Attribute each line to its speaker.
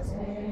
Speaker 1: Christmas.